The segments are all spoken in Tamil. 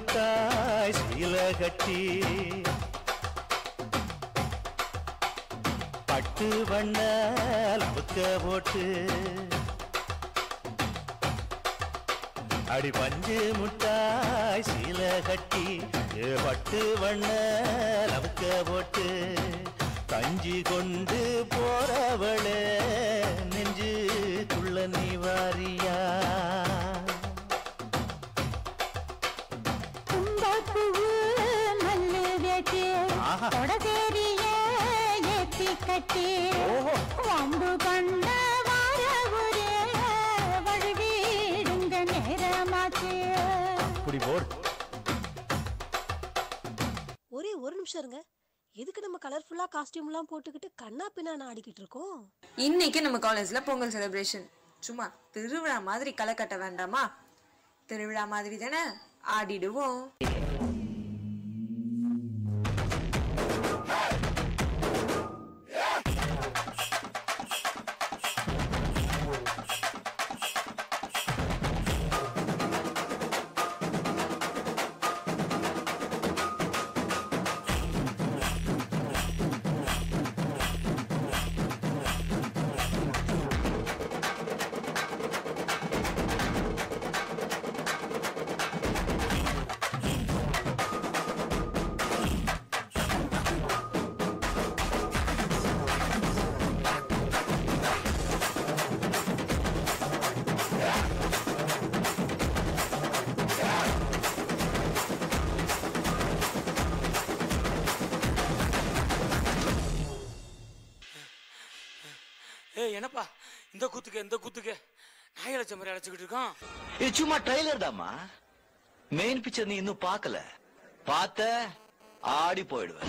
பஞ்சு முட்டாய் சீல கட்டி பட்டு வண்ணால் புக்க போட்டு. அடி பஞ்சு முட்டாய் சீல கட்டி பட்டு வண்ண லவுக்க போட்டு. கஞ்சி கொண்டு போறவளே கட்டி ஓஹோ. வம்பு வழுவிடுங்க நேரமாச்சு. போர். ஒரே ஒரு நிமிஷம் இருங்க. எதுக்கு நம்ம கலர்ஃபுல்லா காஸ்டியூம்லாம் போட்டுக்கிட்டு கண்ணா பின்னான்னு ஆடிக்கிட்டு இருக்கோம்? இன்னைக்கு நம்ம காலேஜ்ல பொங்கல் செலிப்ரேஷன் சும்மா திருவிழா மாதிரி களை கட்ட வேண்டாமா? திருவிழா மாதிரி தானே? ஆடிடுவோம். இந்த கூத்துக்கு இந்த கூத்துக்கு. நாய் அழைச்ச மாதிரி அழைச்சிக்கிட்டு இருக்கோம் இது சும்மா ட்ரைலர் தாம்மா. மெயின் பிக்சர் நீ இன்னும் பார்க்கல. பார்த்த ஆடி போயிடுவ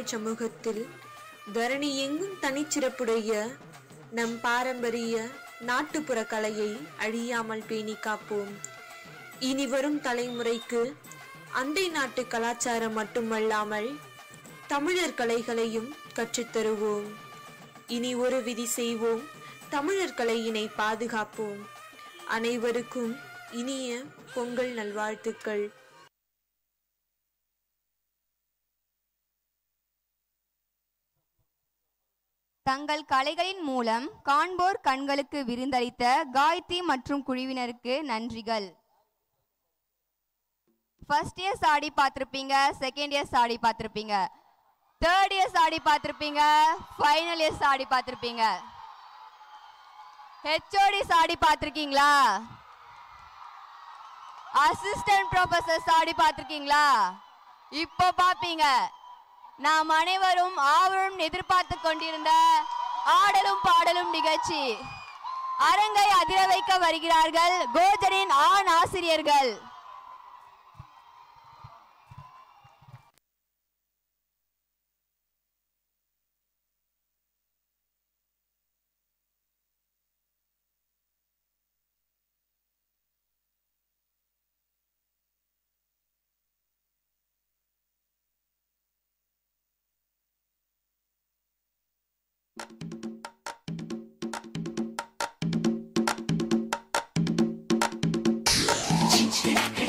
தமிழ் சமூகத்தில் தரணி எங்கும் தனிச்சிறப்புடைய நம் பாரம்பரிய நாட்டுப்புற கலையை அழியாமல் பேணி காப்போம். இனி வரும் தலைமுறைக்கு அண்டை நாட்டு கலாச்சாரம் மட்டுமல்லாமல் தமிழர் கலைகளையும் கற்றுத்தருவோம் இனி ஒரு விதி செய்வோம் தமிழர் கலையினை பாதுகாப்போம். அனைவருக்கும் இனிய பொங்கல் நல்வாழ்த்துக்கள். தங்கள் கலைகளின் மூலம் காண்போர் கண்களுக்கு விருந்தளித்த காயத்ரி மற்றும் குழுவினருக்கு நன்றிகள். ஃபர்ஸ்ட் இயர் சாடி பார்த்துருப்பீங்க செகண்ட் இயர் சாடி பார்த்துருப்பீங்க. தேர்ட் இயர் சாடி பார்த்துருப்பீங்க ஃபைனல் இயர் சாடி பார்த்துருப்பீங்க. ஹெச்ஓடி சாடி பார்த்துருக்கீங்களா? அசிஸ்டன்ட் ப்ரொஃபசர்ஸ் சாடி பார்த்துருக்கீங்களா? இப்போ பார்ப்பீங்க. நாம் அனைவரும் ஆவலும் எதிர்பார்த்து கொண்டிருந்த ஆடலும் பாடலும் நிகழ்ச்சி. அரங்கை அதிர வைக்க வருகிறார்கள் கோஜரின் ஆண் ஆசிரியர்கள். shit.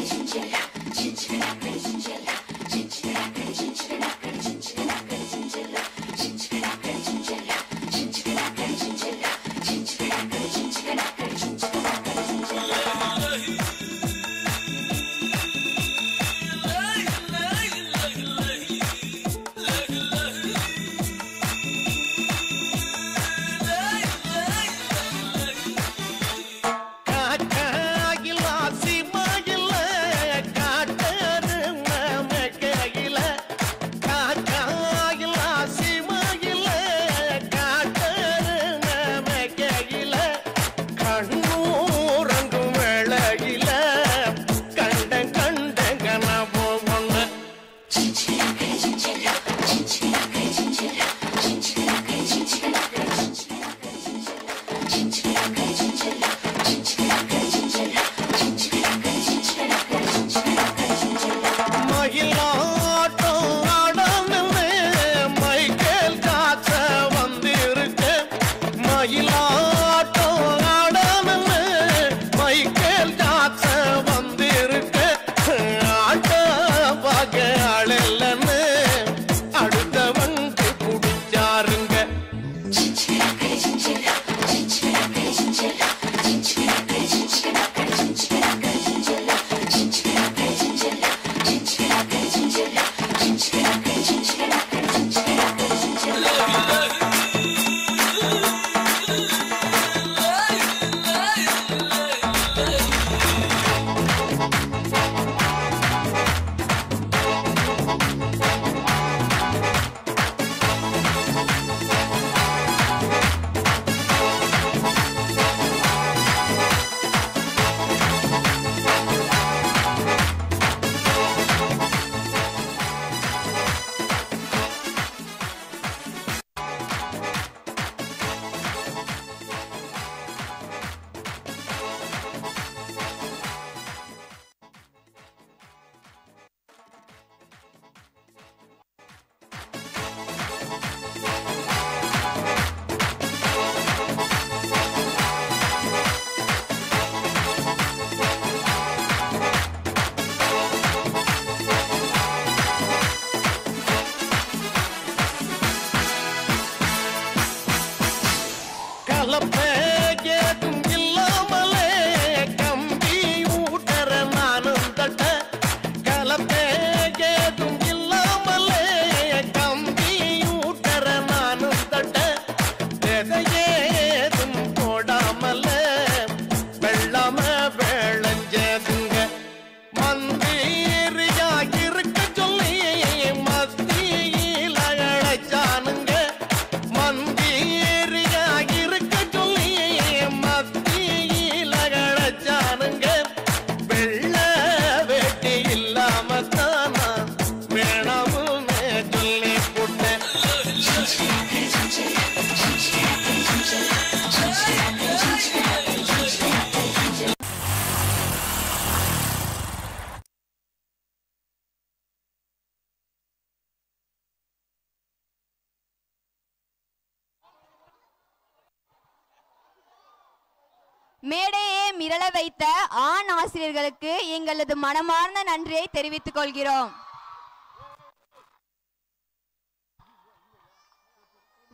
ஆசிரியர்களுக்கு எங்களது மனமார்ந்த நன்றியை தெரிவித்துக் கொள்கிறோம்.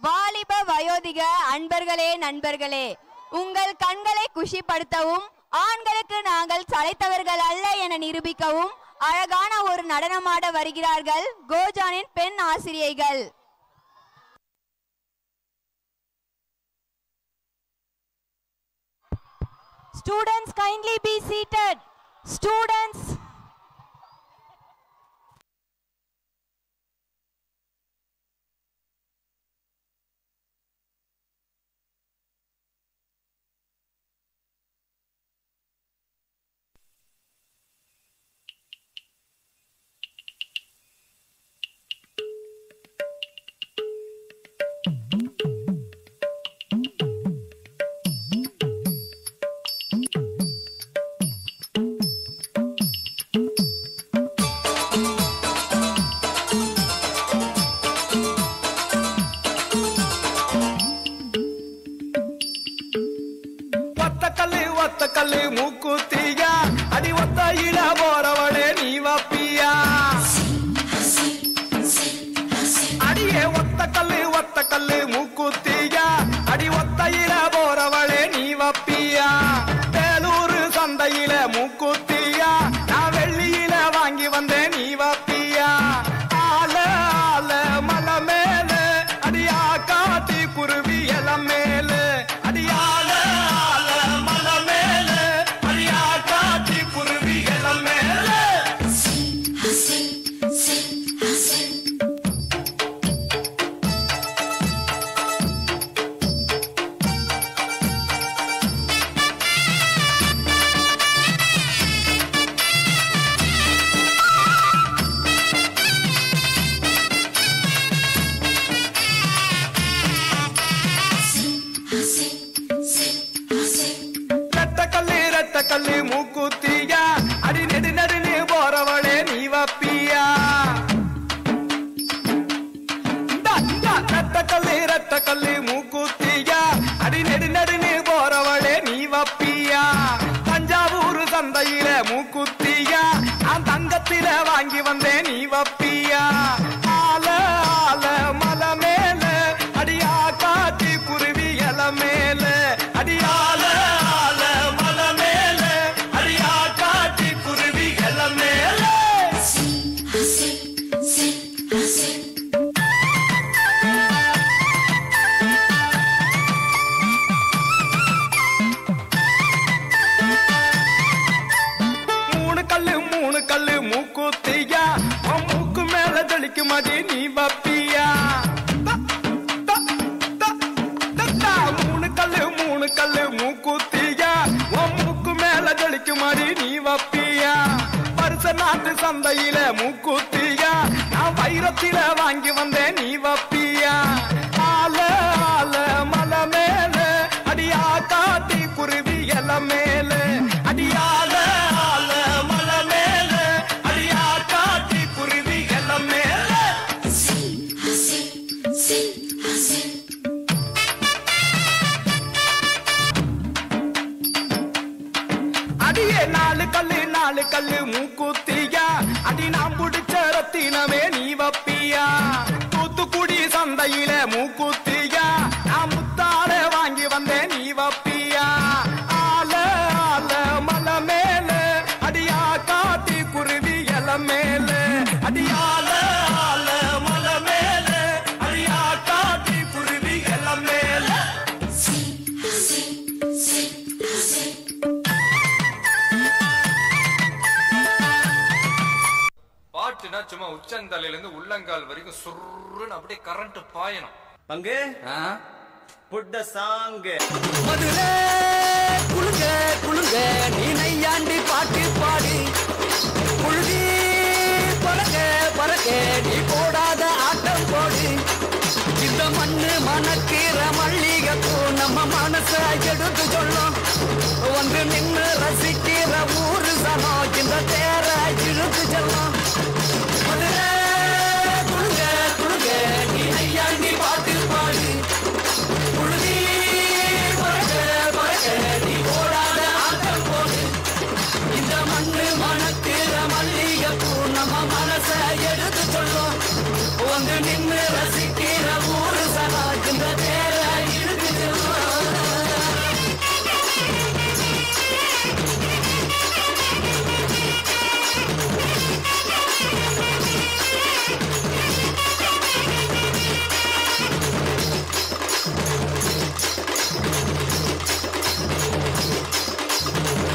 வாலிப வயோதிக அன்பர்களே நண்பர்களே உங்கள் கண்களை குஷிப்படுத்தவும் ஆண்களுக்கு நாங்கள் சளைத்தவர்கள் அல்ல என நிரூபிக்கவும் அழகான ஒரு நடனமாட வருகிறார்கள் கோஜானின் பெண் ஆசிரியைகள். Students, kindly be seated. Students,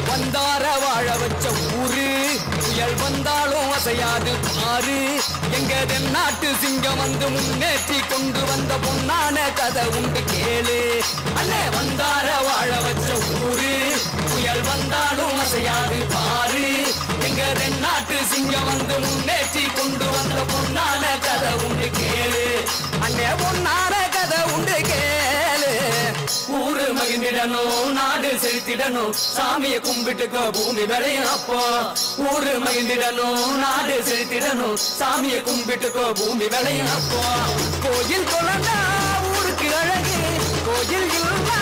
வந்தார வாழ வச்ச ஊரு. புயல் வந்தாலும் அசையாது. ஆறு. எங்க நாட்டு சிங்கம் வந்து முன்னேற்றி கொண்டு வந்த பொன்னான கதை உண்டு கேளு. அண்ணே வந்தார வாழ வச்ச ஊரு. புயல் வந்தாலும் அசையாது பாரு. எங்க நாட்டு சிங்கம் வந்து முன்னேற்றி கொண்டு வந்த பொன்னான கதை உண்டு கேளு. அண்ணே பொன்னான கதை உண்டு கேளு. ஊரு மகிழ்ந்திடணும் நாடு செழித்திடணும் சாமிய கும்பிட்டுக்க பூமி விளையும் அப்போ. ஊரு மகிழ்ந்திடணும் நாடு செழித்திடணும் சாமிய கும்பிட்டுக்க பூமி விளையும் அப்போ. கோயில் குழந்தா ஊருக்கு அழகு. கோயில் இல்லா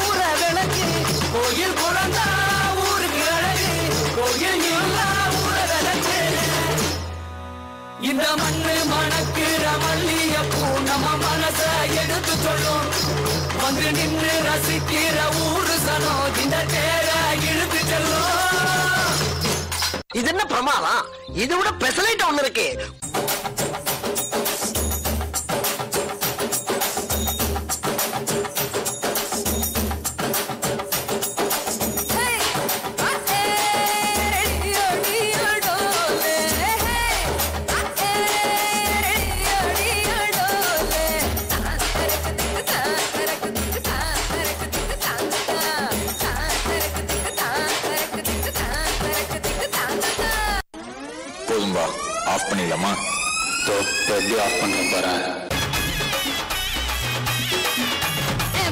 ஊர விளக்கு. கோயில் குழந்தா ஊருக்கு அழகு. கோயில் இருந்தா இந்த மண்ணு மணக்குற மல்லியப்பூ நம்ம மனச எடுத்து சொல்லும். வந்து நின்று ரசிக்கிற ஊரு சனோ இந்த தேர இழுத்து செல்லும். இது என்ன பிரமாதம்? இது விட பெசலைட் ஒண்ணு இருக்கு. ஆஃப் பண்ணிடலாமா? இப்போ எப்படி ஆஃப் பண்ணுறேன் பாரு.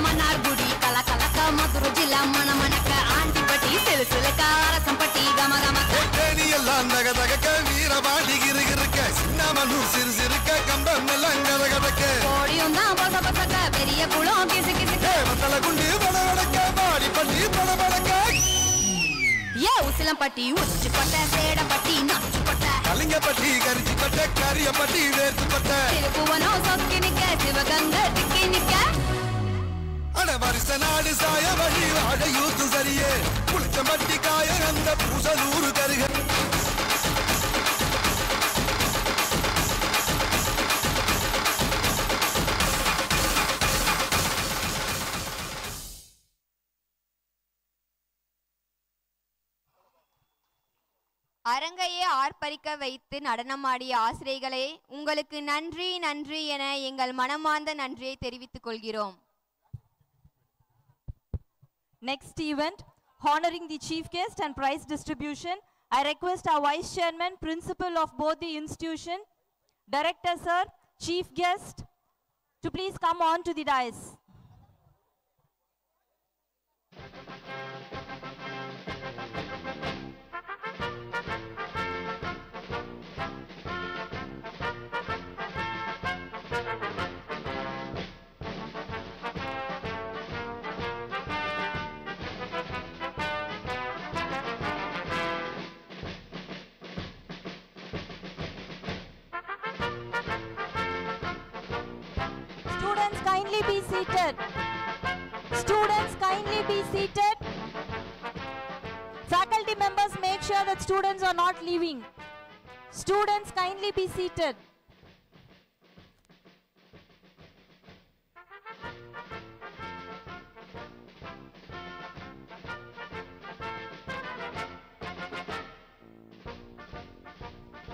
மன்னார்குடி கல கலக்க மதுரை ஜில்லா மன மணக்க ஆண்டிப்பட்டி சிலு சிலுக்க அரசம்பட்டி கம கமக்க தேனி எல்லாம் தக தகக்க வீரபாண்டி கிருகிருக்க சின்னமனூர் சிறு சிறுக்க கம்பம் எல்லாம் கத கதக்க. கோடியும் தான் பச பசக்க பெரிய குளம் கிசு கிசுக்க. மத்தல குண்டு உசிலம்பட்டி உச்சிப்பட்ட சேடப்பட்டி நச்சுப்பட்ட. கலிங்கப்பட்டி கரிச்சி பட்ட கரியப்பட்டி வேர்த்து பட்ட திருப்புவனம் சொக்கி நிக்க சிவகங்கை திக்கி நிக்க. அட வருஷ நாடு சாய வழி வாழ யூத்து சரியே. புளிச்சம்பட்டி காய அந்த பூசலூரு கருக அரங்கையே ஆர்ப்பரிக்க வைத்து நடனமாடிய ஆசிரியர்களே உங்களுக்கு நன்றி நன்றி என எங்கள் மனமார்ந்த நன்றியை தெரிவித்துக் கொள்கிறோம் Next event, honoring the chief guest and prize distribution. I request our vice chairman, principal of both the institution, director sir, chief guest, to please come on to the dais. Kindly be seated. Students, kindly be seated. Faculty members, make sure that students are not leaving. Students, kindly be seated.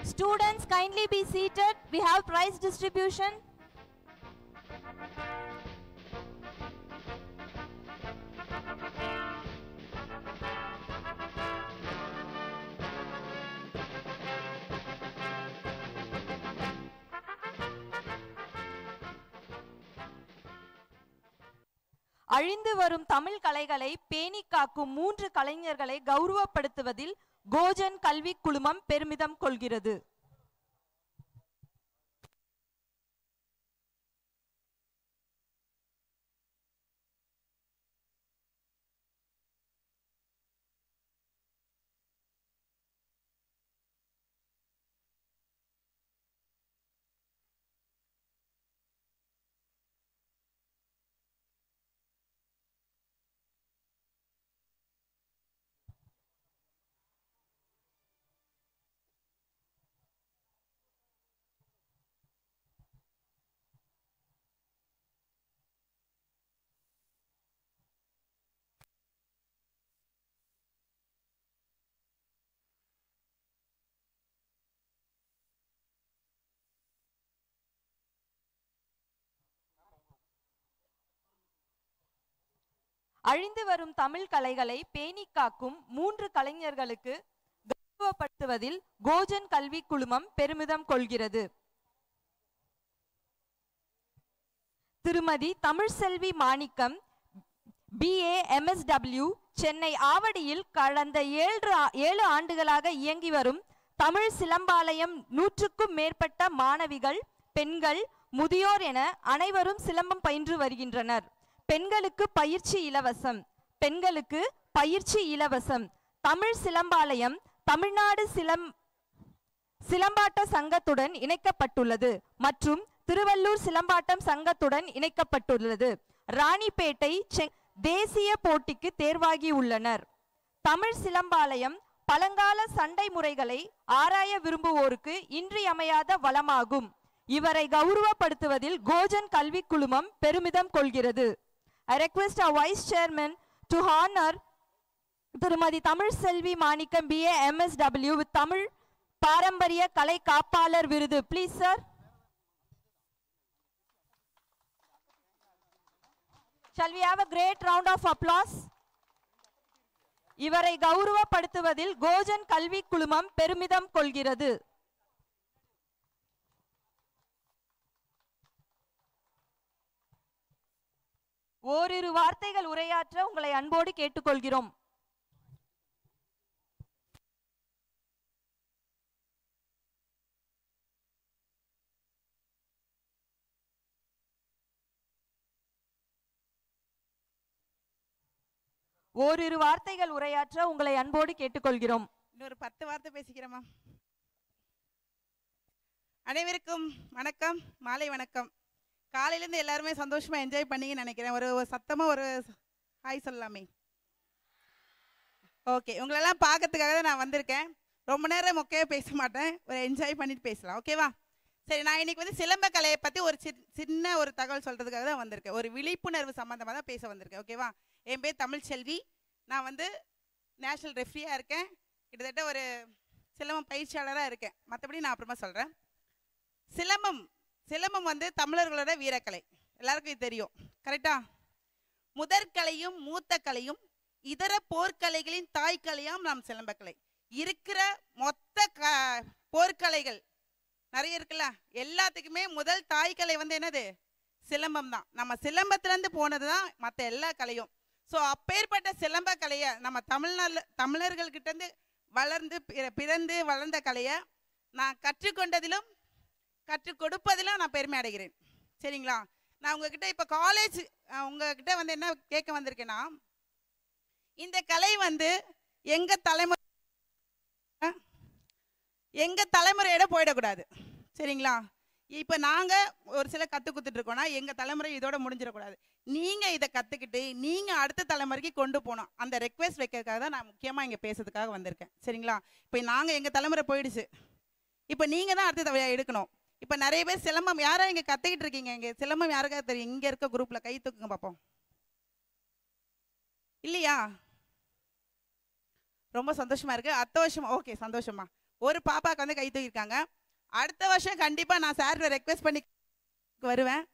Students, kindly be seated. We have prize distribution. அழிந்து வரும் தமிழ் கலைகளை பேணி காக்கும் மூன்று கலைஞர்களை கௌரவப்படுத்துவதில் கோஜன் கல்வி குழுமம் பெருமிதம் கொள்கிறது. அழிந்து வரும் தமிழ் கலைகளை பேணி காக்கும் மூன்று கலைஞர்களுக்கு கௌரவப்படுத்துவதில் கோஜன் கல்வி குழுமம் பெருமிதம் கொள்கிறது. திருமதி தமிழ்செல்வி மாணிக்கம் பிஏ எம்எஸ்டபிள்யூ சென்னை ஆவடியில் கடந்த ஏழு ஏழு ஆண்டுகளாக இயங்கி வரும் தமிழ் சிலம்பாலயம் நூற்றுக்கும் மேற்பட்ட மாணவிகள் பெண்கள் முதியோர் என அனைவரும் சிலம்பம் பயின்று வருகின்றனர். பெண்களுக்கு பயிற்சி இலவசம். பெண்களுக்கு பயிற்சி இலவசம். தமிழ் சிலம்பாலயம் தமிழ்நாடு சிலம் சிலம்பாட்ட சங்கத்துடன் இணைக்கப்பட்டுள்ளது மற்றும் திருவள்ளூர் சிலம்பாட்டம் சங்கத்துடன் இணைக்கப்பட்டுள்ளது. ராணிப்பேட்டை செ- தேசிய போட்டிக்கு தேர்வாகி உள்ளனர் தமிழ் சிலம்பாலயம் பழங்கால சண்டை முறைகளை ஆராய விரும்புவோருக்கு இன்றியமையாத வளமாகும். இவரை கௌரவப்படுத்துவதில் கோஜன் கல்வி குழுமம் பெருமிதம் கொள்கிறது. I request our vice chairman to honour திருமதி Tamil Selvi Manickam BA MSW with Tamil பாரம்பரிய கலை காப்பாளர் விருது. Please sir shall we have a great round of applause இவரை கௌரவப்படுத்துவதில் கோஜன் கல்வி குழுமம் பெருமிதம் கொள்கிறது. ஓரிரு வார்த்தைகள் உரையாற்ற உங்களை அன்போடு கேட்டுக்கொள்கிறோம். ஓரிரு வார்த்தைகள் உரையாற்ற உங்களை அன்போடு கேட்டுக்கொள்கிறோம். இன்னொரு பத்து வார்த்தை பேசிக்கிறோமா அனைவருக்கும் வணக்கம் மாலை வணக்கம். காலையிலேருந்து எல்லாருமே சந்தோஷமா என்ஜாய் பண்ணீங்கன்னு நினைக்கிறேன். ஒரு சத்தமாக சத்தமா ஒரு ஹாய் சொல்லலாமே. ஓகே உங்களெல்லாம் பார்க்கறதுக்காக தான் நான் வந்திருக்கேன். ரொம்ப நேரம் மொக்கையாக பேச மாட்டேன். ஒரு என்ஜாய் பண்ணிட்டு பேசலாம் ஓகேவா சரி நான் இன்னைக்கு வந்து சிலம்ப கலையை பற்றி ஒரு சின் சின்ன ஒரு தகவல் சொல்கிறதுக்காக தான் வந்திருக்கேன். ஒரு விழிப்புணர்வு சம்மந்தமாக தான் பேச வந்திருக்கேன் ஓகேவா என் பேர் தமிழ்ச்செல்வி. நான் வந்து நேஷ்னல் ரெஃப்ரியாக இருக்கேன். கிட்டத்தட்ட ஒரு சிலம்பம் பயிற்சியாளராக இருக்கேன். மற்றபடி நான் அப்புறமா சொல்கிறேன் சிலம்பம் சிலம்பம் வந்து தமிழர்களோட வீரக்கலை. எல்லாருக்கும் இது தெரியும். கரெக்டா முதற்கலையும் மூத்த கலையும் இதர போர்க்கலைகளின் தாய்க்கலையாம் நாம் சிலம்பக்கலை. இருக்கிற மொத்த க போர்க்கலைகள் நிறைய இருக்குல்ல? எல்லாத்துக்குமே முதல் தாய்க்கலை வந்து என்னது? சிலம்பம் தான். நம்ம சிலம்பத்திலேருந்து போனது தான் மற்ற எல்லா கலையும். ஸோ அப்பேற்பட்ட சிலம்ப கலையை நம்ம தமிழ்நாடு தமிழர்கள்கிட்டேருந்து வளர்ந்து பிறந்து வளர்ந்த கலையை நான் கற்றுக்கொண்டதிலும் கற்றுக் கொடுப்பதில் நான் பெருமை அடைகிறேன். சரிங்களா? நான் உங்ககிட்ட இப்போ காலேஜ் உங்ககிட்ட வந்து என்ன கேட்க வந்திருக்கேன்னா இந்த கலை வந்து எங்க தலைமுறை எங்க தலைமுறையோட போயிடக்கூடாது. சரிங்களா? இப்போ நாங்கள் ஒரு சில கற்றுக் கொடுத்துட்ருக்கோன்னா எங்கள் தலைமுறை இதோட முடிஞ்சிடக்கூடாது. நீங்கள் இதை கற்றுக்கிட்டு நீங்கள் அடுத்த தலைமுறைக்கு கொண்டு போகணும். அந்த ரெக்வெஸ்ட் வைக்கிறதுக்காக தான் நான் முக்கியமாக இங்கே பேசுறதுக்காக வந்திருக்கேன். சரிங்களா? இப்போ நாங்கள் எங்கள் தலைமுறை போயிடுச்சு. இப்போ நீங்கள் தான் அடுத்த தலையாக எடுக்கணும். இப்போ நிறைய பேர் சிலம்பம் யாரா இங்க கத்துக்கிட்டு இருக்கீங்க? இங்கே சிலம்பம் யாருக்கா தெரியும்? இங்கே இருக்க குரூப்ல கை தூக்குங்க பார்ப்போம் இல்லையா? ரொம்ப சந்தோஷமா இருக்கு. அத்த வருஷம் ஓகே சந்தோஷமா. ஒரு பாப்பாவுக்கு வந்து கை தூக்கியிருக்காங்க. அடுத்த வருஷம் கண்டிப்பா நான் சார் ரெக்வெஸ்ட் பண்ணி வருவேன்.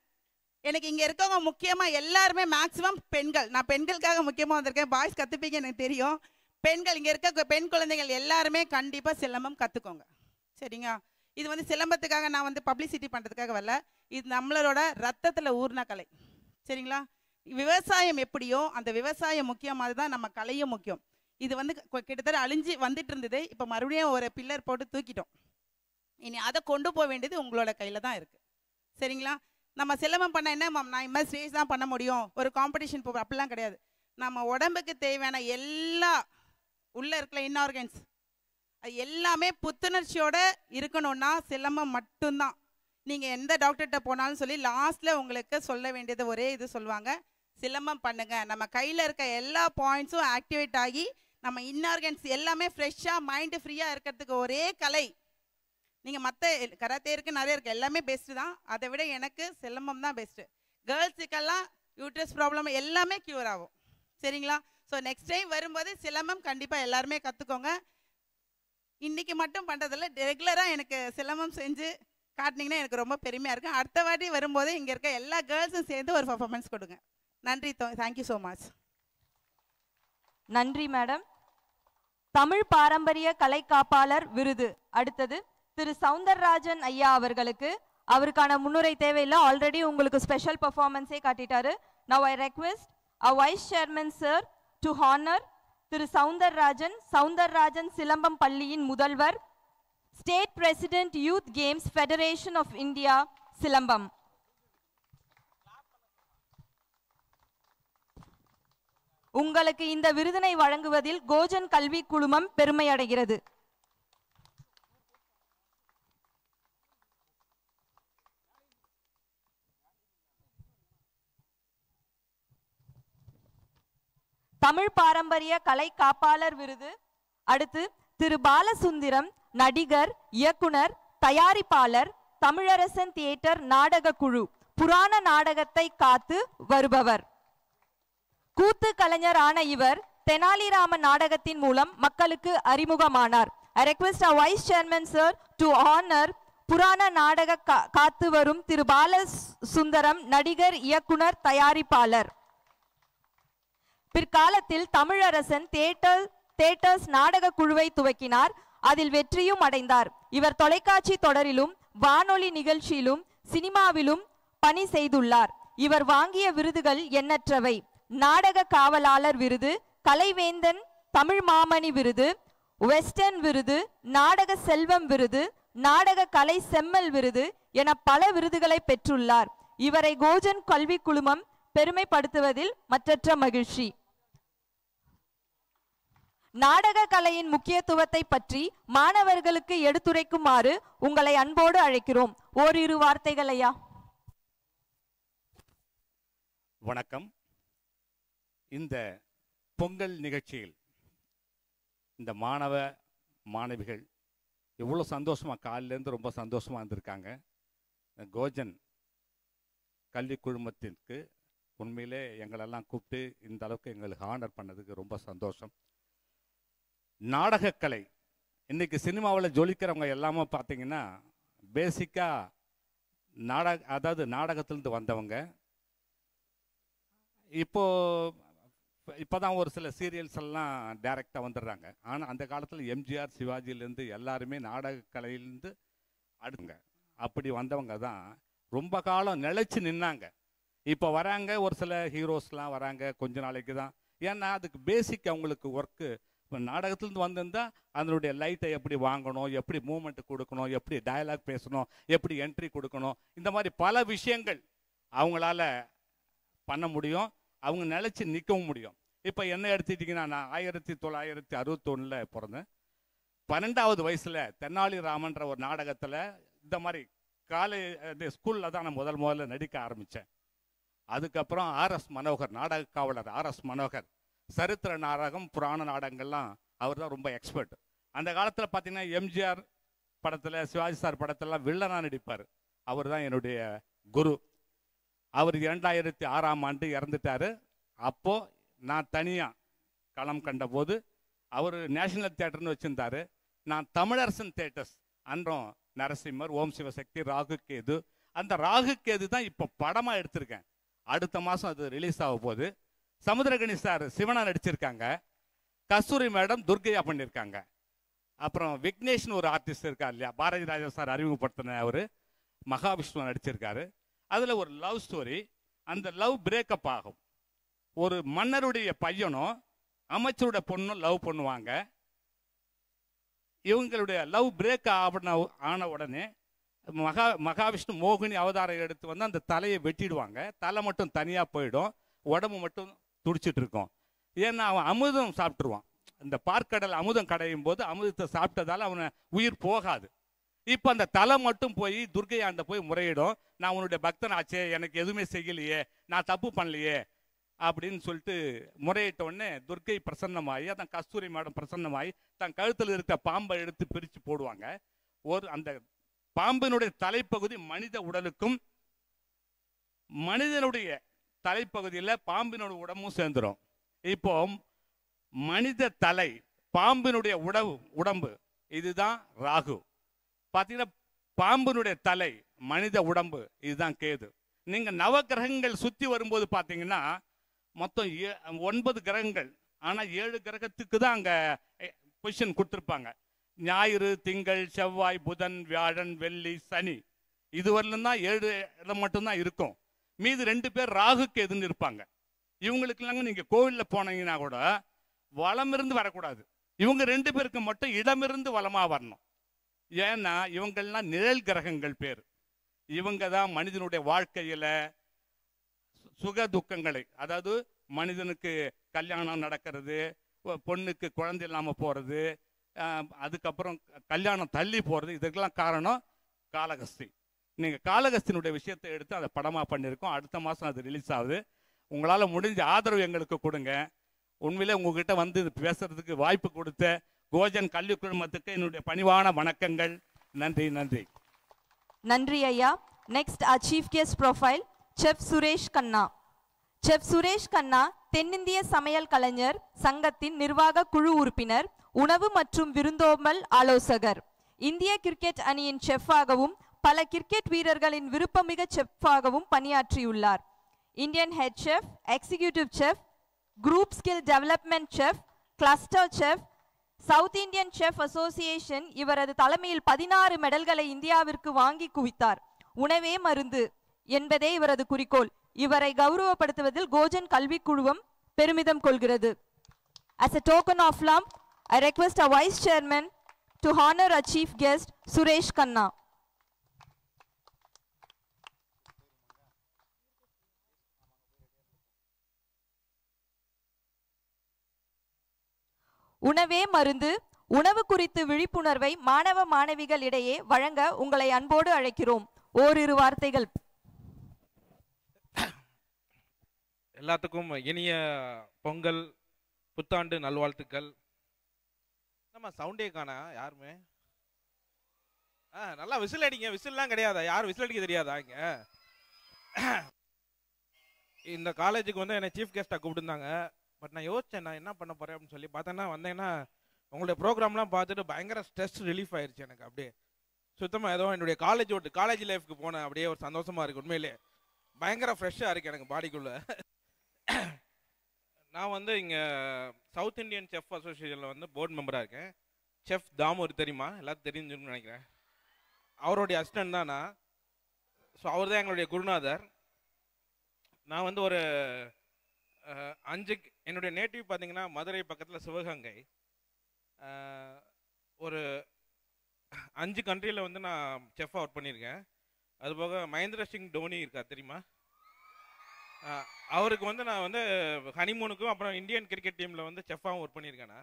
எனக்கு இங்க இருக்கவங்க முக்கியமா எல்லாருமே மேக்ஸிமம் பெண்கள். நான் பெண்களுக்காக முக்கியமாக வந்திருக்கேன். பாய்ஸ் கத்துப்பீங்க எனக்கு தெரியும். பெண்கள் இங்க இருக்க பெண் குழந்தைகள் எல்லாருமே கண்டிப்பாக சிலம்பம் கத்துக்கோங்க. சரிங்க இது வந்து சிலம்பத்துக்காக நான் வந்து பப்ளிசிட்டி பண்றதுக்காக வரல. இது நம்மளோட ரத்தத்துல ஊர்ன கலை. சரிங்களா? விவசாயம் எப்படியோ அந்த விவசாயம் முக்கியமாக தான் நம்ம கலையும் முக்கியம். இது வந்து கிட்டத்தட்ட அழிஞ்சு வந்துட்டு இருந்தது. இப்போ மறுபடியும் ஒரு பில்லர் போட்டு தூக்கிட்டோம். இனி அதை கொண்டு போக வேண்டியது உங்களோட கையில் தான் இருக்குது சரிங்களா? நம்ம சிலம்பம் பண்ண என்ன மேம் நான் இம்மா ஸ்டேஜ் தான் பண்ண முடியும். ஒரு காம்படிஷன் போ அப்படிலாம் கிடையாது. நம்ம உடம்புக்கு தேவையான எல்லா உள்ளே இருக்கிற இன்ஆர்கன்ஸ் எல்லாமே புத்துணர்ச்சியோட இருக்கணும்னா சிலம்பம் மட்டும்தான். நீங்கள் எந்த டாக்டர்கிட்ட போனாலும் சொல்லி லாஸ்ட்டில் உங்களுக்கு சொல்ல வேண்டியது ஒரே இது சொல்லுவாங்க. சிலம்பம் பண்ணுங்க. நம்ம கையில் இருக்க எல்லா பாயிண்ட்ஸும் ஆக்டிவேட் ஆகி நம்ம இன்ஆர்கன்ஸ் எல்லாமே ஃப்ரெஷ்ஷாக மைண்டு ஃப்ரீயாக இருக்கிறதுக்கு ஒரே கலை. நீங்கள் மற்ற கராத்தே இருக்கு நிறைய இருக்குது எல்லாமே பெஸ்ட்டு தான். அதை விட எனக்கு சிலம்பம் தான் பெஸ்ட்டு கேர்ள்ஸுக்கெல்லாம் யூட்ரஸ் ப்ராப்ளம் எல்லாமே க்யூர் ஆகும். சரிங்களா? ஸோ நெக்ஸ்ட் டைம் வரும்போது சிலம்பம் கண்டிப்பாக எல்லாருமே கற்றுக்கோங்க இன்னைக்கு மட்டும் பண்ணுறதில்ல ரெகுலராக எனக்கு சிலம்பம் செஞ்சு காட்டினீங்கன்னா எனக்கு ரொம்ப பெருமையாக இருக்கும். அடுத்த வாட்டி வரும்போது இங்கே இருக்க எல்லா கேர்ள்ஸும் சேர்ந்து ஒரு பர்ஃபார்மன்ஸ் கொடுங்க. நன்றி தேங்க்யூ ஸோ மச் நன்றி மேடம் தமிழ் பாரம்பரிய கலை காப்பாளர் விருது. அடுத்தது திரு சவுந்தரராஜன் ஐயா அவர்களுக்கு. அவருக்கான முன்னுரை தேவையில்லை. ஆல்ரெடி உங்களுக்கு ஸ்பெஷல் பர்ஃபார்மன்ஸே காட்டிட்டாரு. Now I request a vice chairman sir to honour திரு சவுந்தரராஜன் சவுந்தரராஜன் சிலம்பம் பள்ளியின் முதல்வர் state president youth games federation of India silambam. உங்களுக்கு இந்த விருதினை வழங்குவதில் கோஜன் கல்வி குழுமம் பெருமையடைகிறது. தமிழ் பாரம்பரிய கலை காப்பாளர் விருது. அடுத்து திரு. பாலசுந்தரம் நடிகர் இயக்குனர் தயாரிப்பாளர் தமிழரசன் தியேட்டர் நாடக குழு புராண நாடகத்தை காத்து வருபவர். கூத்து கலைஞர் ஆன இவர் தெனாலிராம நாடகத்தின் மூலம் மக்களுக்கு அறிமுகமானார். I request a vice chairman sir to honour புராண நாடக கா- காத்து வரும் திரு. பால சுந்தரம் நடிகர் இயக்குனர் தயாரிப்பாளர். பிற்காலத்தில் தமிழரசன் தேட்டர் தேட்டர்ஸ் நாடக குழுவை துவக்கினார். அதில் வெற்றியும் அடைந்தார். இவர் தொலைக்காட்சி தொடரிலும் வானொலி நிகழ்ச்சியிலும் சினிமாவிலும் பணி செய்துள்ளார். இவர் வாங்கிய விருதுகள் எண்ணற்றவை. நாடக காவலாளர் விருது கலைவேந்தன் தமிழ் மாமணி விருது வெஸ்டர்ன் விருது நாடக செல்வம் விருது நாடக கலை செம்மல் விருது என பல விருதுகளை பெற்றுள்ளார். இவரை கோஜன் கல்வி குழுமம் பெருமைப்படுத்துவதில் மற்றற்ற மகிழ்ச்சி. நாடக கலையின் முக்கியத்துவத்தை பற்றி மாணவர்களுக்கு எடுத்துரைக்குமாறு உங்களை அன்போடு அழைக்கிறோம். ஓரிரு வார்த்தைகள் ஐயா. வணக்கம். இந்த பொங்கல் நிகழ்ச்சியில் இந்த மாணவ மாணவிகள் எவ்வளோ சந்தோஷமாக காலிலேருந்து ரொம்ப சந்தோஷமாக இருந்திருக்காங்க. கோஜன் கல்வி குழுமத்திற்கு உண்மையிலே எங்களெல்லாம் கூப்பிட்டு இந்த அளவுக்கு எங்களுக்கு ஹானர் பண்ணதுக்கு ரொம்ப சந்தோஷம். நாடகக்கலை. இன்னைக்கு சினிமாவில் ஜொலிக்கிறவங்க எல்லாமே பார்த்தீங்கன்னா பேசிக்காக நாடக அதாவது நாடகத்திலிருந்து வந்தவங்க. இப்போ இப்போ தான் ஒரு சில சீரியல்ஸ் எல்லாம் டைரெக்டாக வந்துடுறாங்க. ஆனால் அந்த காலத்தில் எம்ஜிஆர் சிவாஜிலேருந்து எல்லாருமே நாடகக்கலையிலேருந்து அடுங்க அப்படி வந்தவங்க தான் ரொம்ப காலம் நிலைச்சு நின்னாங்க. இப்போ வராங்க ஒரு சில ஹீரோஸ்லாம் வராங்க கொஞ்ச நாளைக்கு தான். ஏன்னா அதுக்கு பேசிக் அவங்களுக்கு ஒர்க்கு இப்போ நாடகத்துலேருந்து வந்திருந்தால் அதனுடைய லைட்டை எப்படி வாங்கணும் எப்படி மூமெண்ட் கொடுக்கணும் எப்படி டயலாக் பேசணும் எப்படி என்ட்ரி கொடுக்கணும் இந்த மாதிரி பல விஷயங்கள் அவங்களால பண்ண முடியும். அவங்க நிலைச்சு நிற்கவும் முடியும். இப்போ என்ன எடுத்துக்கிட்டிங்கன்னா நான் ஆயிரத்தி தொள்ளாயிரத்தி அறுபத்தொன்னில் பிறந்தேன். பன்னெண்டாவது வயசில் தென்னாலிராமன்ற ஒரு நாடகத்தில் இந்த மாதிரி காலை ஸ்கூலில் தான் நான் முதல் முதல்ல நடிக்க ஆரம்பித்தேன் அதுக்கப்புறம் ஆர்எஸ் மனோகர் நாடக காவலர் ஆர்எஸ் மனோகர். சரித்திர நாடகம் புராண நாடகங்கள்லாம் அவர் தான் ரொம்ப எக்ஸ்பர்ட் அந்த காலத்தில் பார்த்தீங்கன்னா எம்ஜிஆர் படத்தில் சிவாஜி சார் படத்திலலாம் வில்லனாக நடிப்பார். அவர் தான் என்னுடைய குரு. அவர் இரண்டாயிரத்தி ஆறாம் ஆண்டு இறந்துட்டாரு. அப்போது நான் தனியாக களம் கண்டபோது அவர் நேஷனல் தேட்டர்னு வச்சிருந்தாரு. நான் தமிழரசன் தேட்டர்ஸ் அன்றும் நரசிம்மர் ஓம் சிவசக்தி ராகு கேது. அந்த ராகு கேது தான் இப்போ படமாக எடுத்திருக்கேன். அடுத்த மாதம் அது ரிலீஸ் ஆக போகுது. சமுத்திரகணி சார் சிவனா நடிச்சிருக்காங்க. கஸ்தூரி மேடம் துர்கையா பண்ணியிருக்காங்க அப்புறம் விக்னேஷ்னு ஒரு ஆர்டிஸ்ட் இருக்கார் இல்லையா? பாரதி ராஜா சார் அறிமுகப்படுத்தின அவர். மகாவிஷ்ணு நடிச்சிருக்காரு. அதில் ஒரு லவ் ஸ்டோரி அந்த லவ் பிரேக்கப் ஆகும். ஒரு மன்னருடைய பையனும் அமைச்சருடைய பொண்ணும் லவ் பண்ணுவாங்க. இவங்களுடைய லவ் பிரேக் ஆன ஆன உடனே மகா மகாவிஷ்ணு மோகினி அவதாரம் எடுத்து வந்து அந்த தலையை வெட்டிடுவாங்க. தலை மட்டும் தனியாக போயிடும். உடம்பு மட்டும் துடிச்சிட்டு இருக்கும். ஏன்னா அவன் அமுதம் சாப்பிட்ருவான் இந்த பார்க்கடல் அமுதம் கடையும் போது அமுதத்தை சாப்பிட்டதால அவனை உயிர் போகாது. இப்போ அந்த தலை மட்டும் போய் துர்கையாண்ட போய் முறையிடும். நான் உன்னுடைய பக்தன் ஆச்சே எனக்கு எதுவுமே செய்யலையே நான் தப்பு பண்ணலையே அப்படின்னு சொல்லிட்டு முறையிட்ட உடனே துர்கை பிரசன்னமாகி அதான் கஸ்தூரி மேடம் பிரசன்னமாகி தன் கழுத்தில் இருக்க பாம்பை எடுத்து பிரித்து போடுவாங்க. ஒரு அந்த பாம்பினுடைய தலைப்பகுதி மனித உடலுக்கும் மனிதனுடைய தலைப்பகுதியில் பாம்பினுடைய உடம்பும் சேர்ந்துடும் இப்போ மனித தலை பாம்பினுடைய உடவு உடம்பு இதுதான் ராகு. பார்த்தீங்கன்னா பாம்பினுடைய தலை மனித உடம்பு இதுதான் கேது. நீங்கள் நவ கிரகங்கள் சுற்றி வரும்போது பார்த்தீங்கன்னா மொத்தம் ஏ- ஒன்பது கிரகங்கள். ஆனால் ஏழு கிரகத்துக்கு தான் அங்கே பொசிஷன் eh, கொடுத்துருப்பாங்க. ஞாயிறு திங்கள் செவ்வாய் புதன் வியாழன் வெள்ளி சனி. இதுவரையிலும் தான் ஏழு இடம் மட்டும்தான் இருக்கும். மீது ரெண்டு பேர் ராகுக்கு எதுன்னு இருப்பாங்க. இவங்களுக்கெல்லாங்க நீங்கள் கோவிலில் போனீங்கன்னா கூட வளமிருந்து வரக்கூடாது. இவங்க ரெண்டு பேருக்கு மட்டும் இடமிருந்து வளமாக வரணும். ஏன்னா இவங்கள்லாம் நிழல் கிரகங்கள் பேர். இவங்க தான் மனிதனுடைய வாழ்க்கையில் சுக துக்கங்களை அதாவது மனிதனுக்கு கல்யாணம் நடக்கிறது பொண்ணுக்கு குழந்தை இல்லாமல் போகிறது அதுக்கப்புறம் கல்யாணம் தள்ளி போகிறது இதுக்கெல்லாம் காரணம் காலகஸ்தி. நீங்கள் காலகஸ்தினுடைய விஷயத்தை எடுத்து அதை படமாக பண்ணியிருக்கோம் அடுத்த மாதம் அது ரிலீஸ் ஆகுது. உங்களால் முடிஞ்ச ஆதரவு எங்களுக்கு கொடுங்க. உண்மையிலே உங்ககிட்ட வந்து இது பேசுறதுக்கு வாய்ப்பு கொடுத்த கோஜன் கல்வி குழுமத்துக்கு என்னுடைய பணிவான வணக்கங்கள். நன்றி நன்றி. நன்றி ஐயா. Next our chief guest profile chef Suresh Kanna chef Suresh Kanna தென்னிந்திய சமையல் கலைஞர் சங்கத்தின் நிர்வாக குழு உறுப்பினர் உணவு மற்றும் விருந்தோம்பல் ஆலோசகர். இந்திய கிரிக்கெட் அணியின் செஃப்பாகவும் பல கிரிக்கெட் வீரர்களின் விருப்பமிக செஃப்பாகவும் பணியாற்றியுள்ளார். Indian head chef executive chef group skill development chef cluster chef south Indian chef association இவரது தலைமையில் பதினாறு மெடல்களை இந்தியாவிற்கு வாங்கி குவித்தார். உணவே மருந்து என்பதே இவரது குறிக்கோள். இவரை கௌரவப்படுத்துவதில் கோஜன் கல்விக் குழுவம் பெருமிதம் கொள்கிறது. As a token of love, I request our Vice Chairman to honor our Chief Guest, Suresh Kanna. உணவே மருந்து உணவு குறித்து விழிப்புணர்வை மாணவ மாணவிகளிடையே வழங்க உங்களை அன்போடு அழைக்கிறோம். ஓரிரு வார்த்தைகள். எல்லாத்துக்கும் இனிய பொங்கல் புத்தாண்டு நல்வாழ்த்துக்கள். நம்ம சவுண்டே காணா? யாருமே? ஆ நல்லா விசில் அடிங்க. விசில்லாம் கிடையாதா? யார் விசில் அடிக்க தெரியாதா இங்க? இந்த காலேஜுக்கு வந்து என்னை சீஃப் கெஸ்ட்டாக கூப்பிட்டுருந்தாங்க. பட் நான் யோசிச்சேன் நான் என்ன பண்ண போறேன் அப்படின்னு சொல்லி பார்த்தேன்னா வந்தேன்னா உங்களுடைய ப்ரோக்ராம்லாம் பார்த்துட்டு பயங்கர ஸ்ட்ரெஸ் ரிலீஃப் ஆயிருச்சு எனக்கு அப்படியே. சுத்தமாக ஏதோ என்னுடைய காலேஜ் விட்டு காலேஜ் லைஃப்க்கு போனேன். அப்படியே ஒரு சந்தோஷமா இருக்கு உண்மையிலே. பயங்கர ஃப்ரெஷ்ஷாக இருக்கு எனக்கு பாடிக்குள்ள நான் வந்து இங்கே சவுத் இந்தியன் செஃப் அசோசியேஷனில் வந்து போர்டு மெம்பராக இருக்கேன். செஃப் தாமூர் தெரியுமா? எல்லாத்துக்கும் தெரிஞ்சுன்னு நினைக்கிறேன். அவருடைய அசிஸ்டன்ட் தான் நான். ஸோ அவர் தான் எங்களுடைய குருநாதர். நான் வந்து ஒரு அஞ்சு என்னுடைய நேட்டிவ் பார்த்தீங்கன்னா மதுரை பக்கத்தில் சிவகங்கை. ஒரு அஞ்சு கண்ட்ரியில் வந்து நான் செஃப்பாக ஒர்க் பண்ணியிருக்கேன். அதுபோக மகேந்திர சிங் டோனி இருக்கா தெரியுமா? அவருக்கு வந்து நான் வந்து ஹனிமூனுக்கும் அப்புறம் இந்தியன் கிரிக்கெட் டீமில் வந்து செஃப்பாகவும் ஒர்க் பண்ணியிருக்கேண்ணா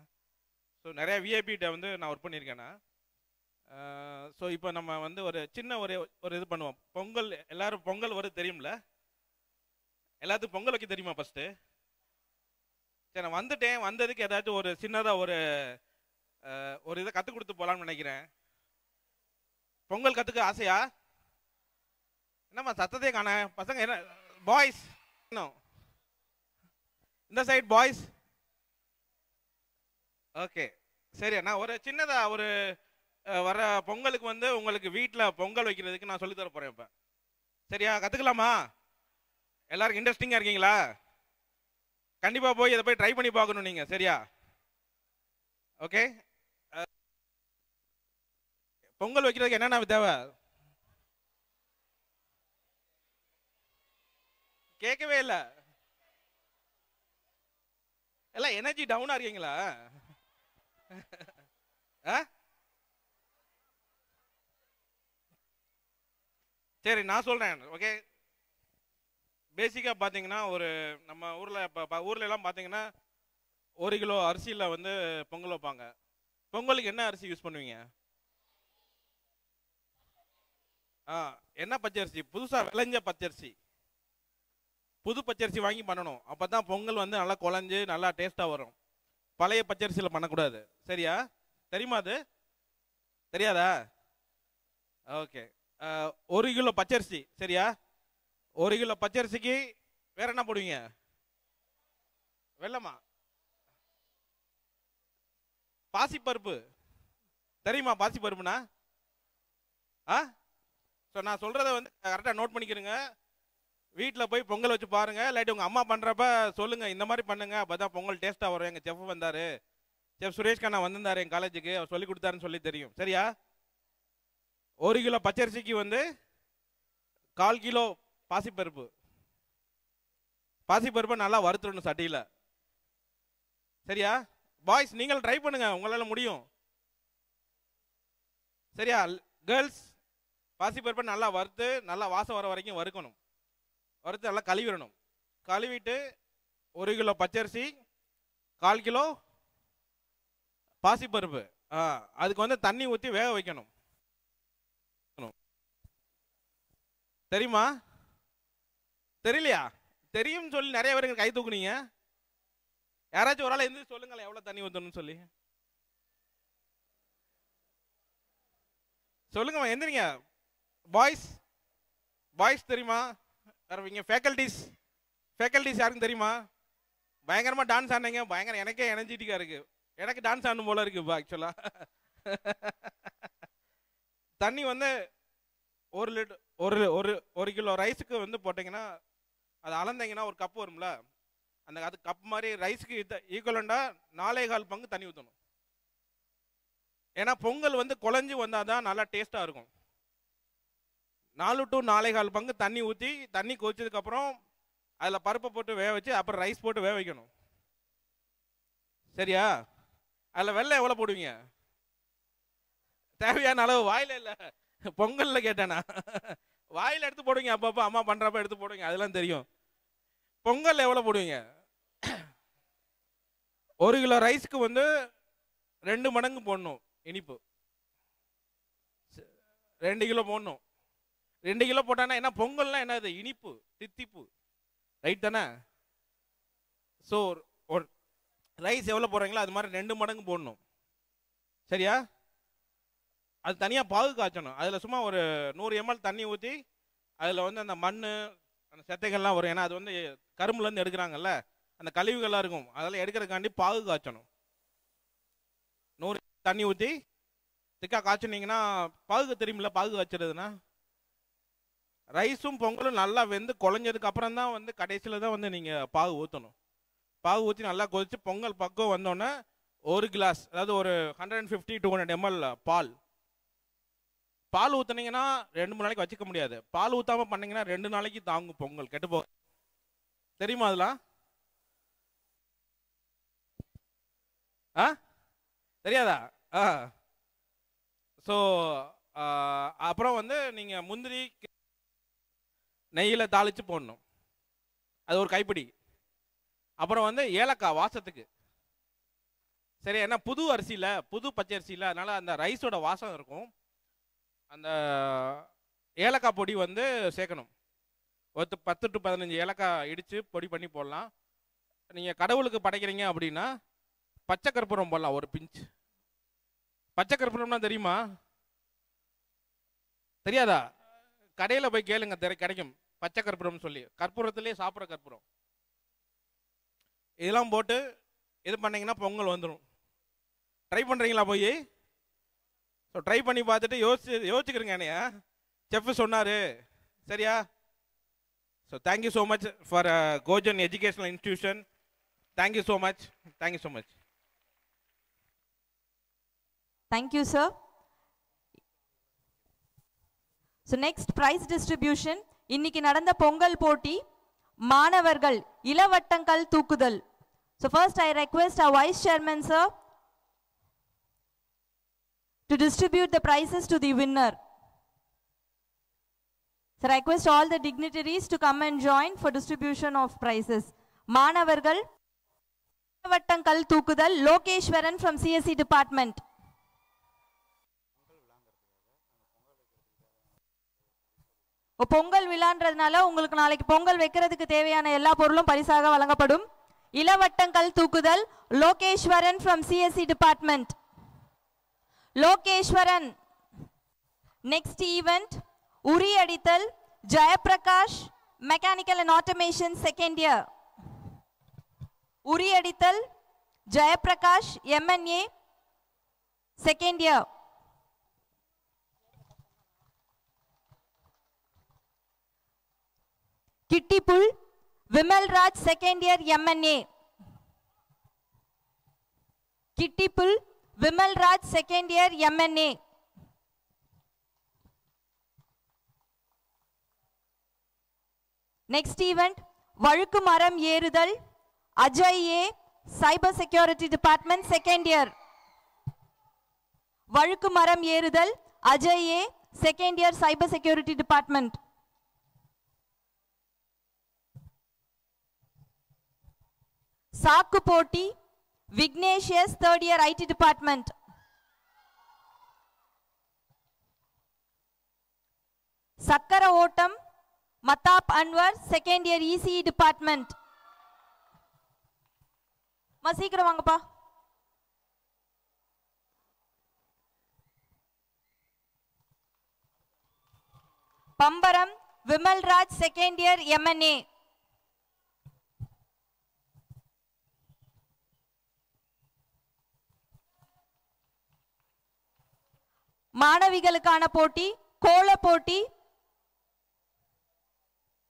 ஸோ நிறையா விஐபிகிட்ட வந்து நான் ஒர்க் பண்ணியிருக்கேண்ணா ஸோ இப்போ நம்ம வந்து ஒரு சின்ன ஒரு ஒரு இது பண்ணுவோம். பொங்கல் எல்லாரும் பொங்கல் வரும் தெரியும்ல? எல்லாத்துக்கும் பொங்கல் வைக்க தெரியுமா ஃபஸ்ட்டு சரி நான் வந்துட்டேன். வந்ததுக்கு ஏதாச்சும் ஒரு சின்னதாக ஒரு ஒரு இதை கற்றுக் கொடுத்து போகலான்னு நினைக்கிறேன். பொங்கல் கற்றுக்க ஆசையா? என்னம்மா சத்தத்தையே காண பசங்க என்ன பாய்ஸ் now. இந்த சைட் பாய்ஸ் ஓகே சரி நான் ஒரு சின்னதா ஒரு வர பொங்கலுக்கு வந்து உங்களுக்கு வீட்டில் பொங்கல் வைக்கிறதுக்கு நான் சொல்லித் போகிறேன் இப்போ. சரியா? கற்றுக்கலாமா எல்லாருக்கும் இன்ட்ரெஸ்டிங்காக இருக்கீங்களா? கண்டிப்பாக போய் இதை போய் ட்ரை பண்ணி பார்க்கணும் நீங்கள் சரியா? ஓகே பொங்கல் வைக்கிறதுக்கு என்னென்ன தேவை? கேட்கவே இல்லை. எல்லாம் எனர்ஜி டவுனா இருக்கீங்களா? ஆ? சரி நான் சொல்றேன். ஓகே பேசிக்காக பார்த்தீங்கன்னா ஒரு நம்ம ஊரில் இப்போ ஊரில் எல்லாம் பார்த்தீங்கன்னா ஒரு கிலோ அரிசியில் வந்து பொங்கல் வைப்பாங்க. பொங்கலுக்கு என்ன அரிசி யூஸ் பண்ணுவீங்க? ஆ என்ன பச்சரிசி? புதுசாக விளைஞ்ச பச்சரிசி. புது பச்சரிசி வாங்கி பண்ணணும். அப்போ தான் பொங்கல் வந்து நல்லா குழஞ்சு நல்லா டேஸ்ட்டாக வரும். பழைய பச்சரிசியில் பண்ணக்கூடாது. சரியா? தெரியுமா அது? தெரியாதா? ஓகே. ஒரு கிலோ பச்சரிசி. சரியா? ஒரு கிலோ பச்சரிசிக்கு வேற என்ன போடுவீங்க? வெள்ளமா பாசிப்பருப்பு. தெரியுமா பாசிப்பருப்புனா? ஆ? ஸோ நான் சொல்கிறத வந்து கரெக்டாக நோட் பண்ணிக்கிறேங்க. வீட்டில் போய் பொங்கல் வச்சு பாருங்க. இல்லாட்டி உங்கள் அம்மா பண்ணுறப்ப சொல்லுங்க இந்த மாதிரி பண்ணுங்க. அப்போ தான் பொங்கல் டேஸ்ட்டாக வரும். எங்கள் செஃப் வந்தார். செஃப் சுரேஷ் கண்ணா வந்திருந்தார் என் காலேஜுக்கு அவர் சொல்லி கொடுத்தாருன்னு சொல்லி தெரியும். சரியா? ஒரு கிலோ பச்சரிசிக்கு வந்து கால் கிலோ பாசிப்பருப்பு. பாசிப்பருப்பை நல்லா வறுத்துடணும் சட்டியில். சரியா? பாய்ஸ் நீங்கள் ட்ரை பண்ணுங்க. உங்களால் முடியும். சரியா? கேர்ள்ஸ் பாசிப்பருப்பை நல்லா வறுத்து நல்லா வாசம் வர வரைக்கும் வறுக்கணும். வறுத்து நல்லா கழுவிடணும். கழுவிட்டு ஒரு கிலோ பச்சரிசி கால் கிலோ பாசிப்பருப்பு. ஆ அதுக்கு வந்து தண்ணி ஊற்றி வேக வைக்கணும். தெரியுமா? தெரியலையா? தெரியும்னு சொல்லி நிறைய பேருக்கு கை தூக்குனீங்க. யாராச்சும் ஒரு ஆள் எழுந்து சொல்லுங்களேன் எவ்வளோ தண்ணி ஊற்றணும்னு சொல்லி. சொல்லுங்கம்மா எந்திரிங்க. பாய்ஸ் பாய்ஸ் தெரியுமா? சார் இங்கே ஃபேக்கல்டிஸ் ஃபேக்கல்டிஸ் யாருக்கும் தெரியுமா? பயங்கரமாக டான்ஸ் ஆனீங்க பயங்கர எனக்கே எனர்ஜெட்டிக்காக இருக்குது எனக்கு டான்ஸ் ஆடணும் போல இருக்கு இப்போ ஆக்சுவலாக தண்ணி வந்து ஒரு லிட்டர் ஒரு ஒரு ஒரு கிலோ ரைஸுக்கு வந்து போட்டிங்கன்னா அது அளந்தீங்கன்னா ஒரு கப் வரும்ல. அந்த அது கப் மாதிரி ரைஸுக்கு ஈக்குவலண்டாக நாலே கால் பங்கு தண்ணி ஊற்றணும் ஏன்னா பொங்கல் வந்து குழஞ்சி வந்தால் தான் நல்லா டேஸ்ட்டாக இருக்கும். நாலு டு நாலே கால் பங்கு தண்ணி ஊற்றி தண்ணி கொதிச்சதுக்கப்புறம் அதில் பருப்பை போட்டு வேக வச்சு அப்புறம் ரைஸ் போட்டு வேக வைக்கணும். சரியா? அதில் வெள்ளை எவ்வளோ போடுவீங்க? தேவையான அளவு வாயில இல்லை. பொங்கலில் கேட்டேனா? வாயில் எடுத்து போடுவீங்க அப்பப்போ அம்மா பண்ணுறப்ப எடுத்து போடுவீங்க அதெல்லாம் தெரியும். பொங்கல் எவ்வளோ போடுவீங்க? ஒரு கிலோ ரைஸ்க்கு வந்து ரெண்டு மடங்கு போடணும் இனிப்பு. ரெண்டு கிலோ போடணும். ரெண்டு கிலோ போட்டானா என்ன பொங்கல்னா என்னது? இனிப்பு தித்திப்பு. ரைட் தானே? ஸோ ஒரு ரைஸ் எவ்வளோ போடுறீங்களோ அது மாதிரி ரெண்டு மடங்கு போடணும். சரியா? அது தனியாக பாகு காய்ச்சணும். அதில் சும்மா ஒரு நூறு எம்எல் தண்ணி ஊற்றி அதில் வந்து அந்த மண் அந்த செத்தைகள்லாம் வரும். ஏன்னா அது வந்து கரும்புலேருந்து எடுக்கிறாங்கல்ல அந்த கழிவுகள்லாம் இருக்கும். அதெல்லாம் எடுக்கிறதுக்காண்டி பாகு காய்ச்சணும். நூறு தண்ணி ஊற்றி திக்கா காய்ச்சினீங்கன்னா பாகு தெரியுமில்ல பாகு காய்ச்சறதுன்னா? ரைஸும் பொங்கலும் நல்லா வெந்து குழஞ்சதுக்கு அப்புறம் தான் வந்து கடைசியில் தான் வந்து நீங்கள் பாகு ஊற்றணும் பாகு ஊற்றி நல்லா கொதித்து பொங்கல் பக்கம் வந்தோடனே ஒரு கிளாஸ் அதாவது ஒரு hundred and fifty two hundred ML பால். பால் ஊற்றுனீங்கன்னா ரெண்டு மூணு நாளைக்கு வச்சுக்க முடியாது. பால் ஊற்றாமல் பண்ணிங்கன்னா ரெண்டு நாளைக்கு தாங்கும் பொங்கல். கெட்டு போ தெரியுமா அதெல்லாம் ஆ? தெரியாதா? ஆ. ஸோ அப்புறம் வந்து நீங்கள் முந்திரி நெய்யில் தாளித்து போடணும். அது ஒரு கைப்பிடி. அப்புறம் வந்து ஏலக்காய் வாசத்துக்கு. சரி ஏன்னா புது அரிசியில் புது பச்சை அரிசியில் அதனால் அந்த ரைஸோட வாசம் இருக்கும். அந்த ஏலக்காய் பொடி வந்து சேர்க்கணும். ஒரு பத்து டு பதினஞ்சு ஏலக்காய் இடித்து பொடி பண்ணி போடலாம். நீங்கள் கடவுளுக்கு படைக்கிறீங்க அப்படின்னா பச்சை கற்பூரம் போடலாம் ஒரு பிஞ்ச். பச்சை கற்பூரம்னா தெரியுமா? தெரியாதா? கடையில் போய் கேளுங்க கிடைக்கும். பச்சை கற்பூரம்னு சொல்லி. கற்பூரத்திலே சாப்பிட்ற கற்பூரம். இதெல்லாம் போட்டு இது பண்ணீங்கன்னா பொங்கல் வந்துடும் ட்ரை பண்ணுறீங்களா போய்? ஸோ ட்ரை பண்ணி பார்த்துட்டு யோசிச்சு யோசிச்சுக்கிறேங்க என்னையா. செஃப் சொன்னார். சரியா? So thank you so much for Kojan educational institution thank you so much thank you so much thank you sir so next prize distribution. இன்னைக்கு நடந்த பொங்கல் போட்டி மாணவர்கள் இளவட்டங்கள் தூக்குதல் so first I request a vice chairman sir to distribute the prizes to the winner sir request all the dignitaries to come and join for distribution of prizes மாணவர்கள் இளவட்டங்கள் தூக்குதல் Lokeswaran from CSC department Pongal விழான்றதுனால உங்களுக்கு நாளைக்கு பொங்கல் வைக்கிறதுக்கு தேவையான எல்லா பொருளும் பரிசாக வழங்கப்படும். இளவட்டங்கள் தூக்குதல் Lokeswaran from CSC department Lokeswaran. Next event உரி அடித்தல் Jayaprakash mechanical and automation second year உரி அடித்தல் ஜெயபிரகாஷ் எம்என்ஏ செகண்ட் இயர் கிட்டிபுல் Vimalraj second year MNA கிட்டிபுல் Vimalraj second year MNA next event வழுக்கு மரம் ஏறுதல் Ajay A cyber security department second year வழுக்கு மரம் ஏறுதல் Ajay A second year cyber security department சாக்கு போட்டி Vigneshius third year IT department சக்கர ஓட்டம் Mathab Anwar second year ECE department சீக்கிரம் வாங்கப்பா. பம்பரம் விமல்ராஜ் செகண்ட் இயர் எம்என்ஏ மாணவிகளுக்கான போட்டி கோல போட்டி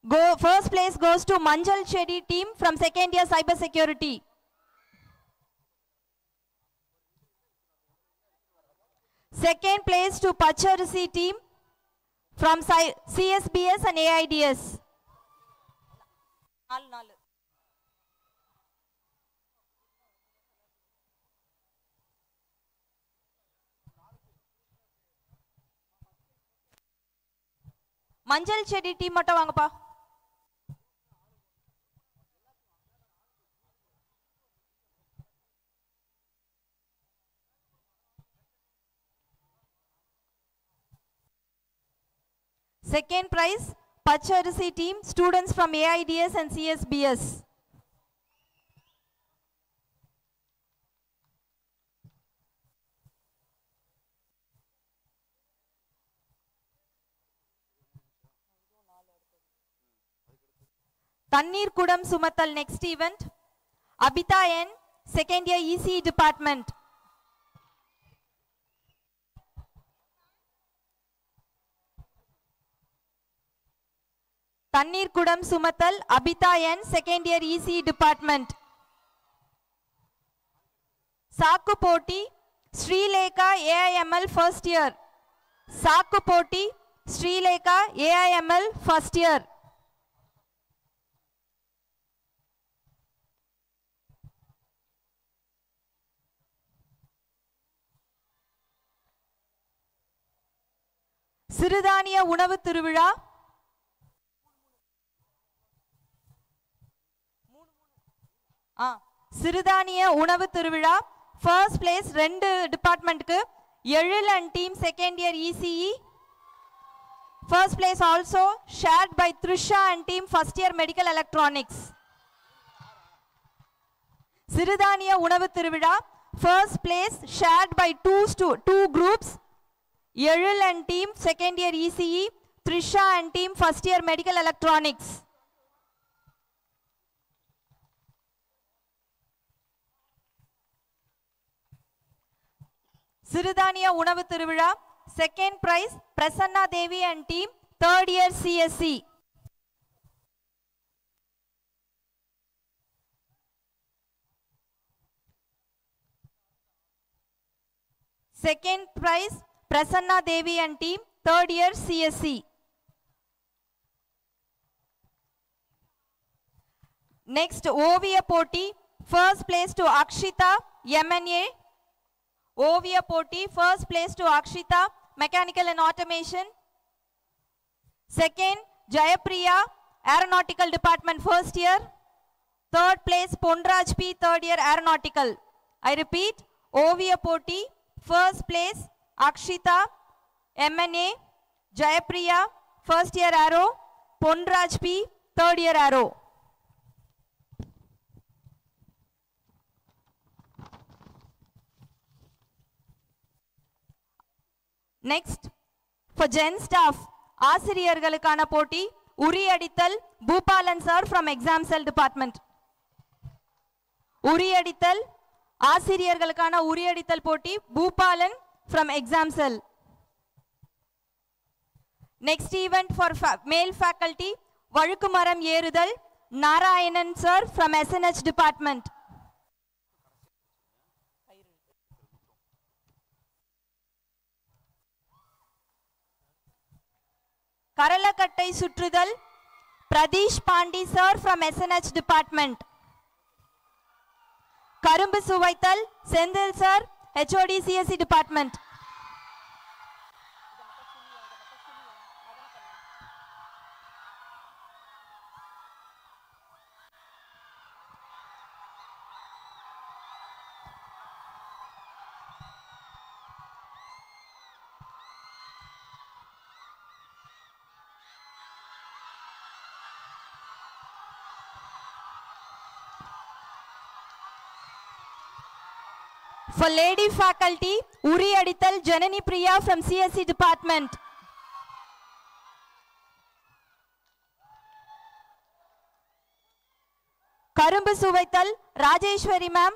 Go first place goes to Manjal Chedi team from second year cyber security. Second place to Pacharisi team from Cy- CSBS and AIDS. நாலு நாலு மஞ்சள் செடி டீம் மட்டும் வாங்கப்பா Second prize, Pacharisi team, students from AIDS and CSBS. தண்ணீர் குடம் சுமத்தல் next event Abitha N second year EC department தண்ணீர் குடம் சுமத்தல் Abitha N second year EC department சாக்கு போட்டி ஸ்ரீலேகா ஏஐஎம்எல் ஃபர்ஸ்ட் இயர் சாக்கு போட்டி ஸ்ரீலேகா ஏஐஎம்எல் ஃபர்ஸ்ட் இயர் சிறுதானிய உணவு திருவிழா? ஆ சிறுதானிய உணவு திருவிழா. ஃபர்ஸ்ட் பிளேஸ் ரெண்டு டிபார்ட்மெண்ட்டுக்கு Ezhil and team second year ECE first place also shared by Trisha and team first year medical electronics சிறுதானிய உணவு திருவிழா. First place shared by two stew two groups Ezhil and team second year ECE Trisha and team first year medical electronics சிறுதானிய உணவு திருவிழா second prize Prasanna Devi and team third year CSC second prize Prasanna Devi and team third year CSC next ஓவிய போட்டி first place to Akshitha MNA ஓவிய போட்டி first place to Akshitha mechanical and automation second Jayapriya aeronautical department first year third place Ponraj B third year aeronautical I repeat ஓவிய போட்டி first place Akshitha MNA Jayapriya first year aero Ponraj B third year aero next for gen staff ஆசிரியர்களுக்கான போட்டி உரியடித்தல் Boopalan sir from exam cell department உரியடித்தல் ஆசிரியர்களுக்கான உரியடித்தல் போட்டி Boopalan from exam cell next event for male faculty வழுக்குமரம் ஏறுதல் Narayanan sir from SNH department கரலக்கட்டை சுற்றுதல் Pradeesh Pandi sir from SNH department கரும்பு சுவைத்தல் Senthil sir HOD CSC department For lady faculty, Uri Adithal Janani Priya from CSC department. கரும்பு சுவைத்தல் Rajeswari ma'am